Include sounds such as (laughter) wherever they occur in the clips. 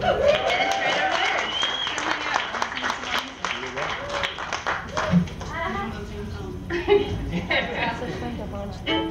Administrator Leonard. (laughs)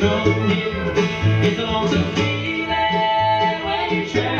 from you. It's a lonesome feeling when you're trapped.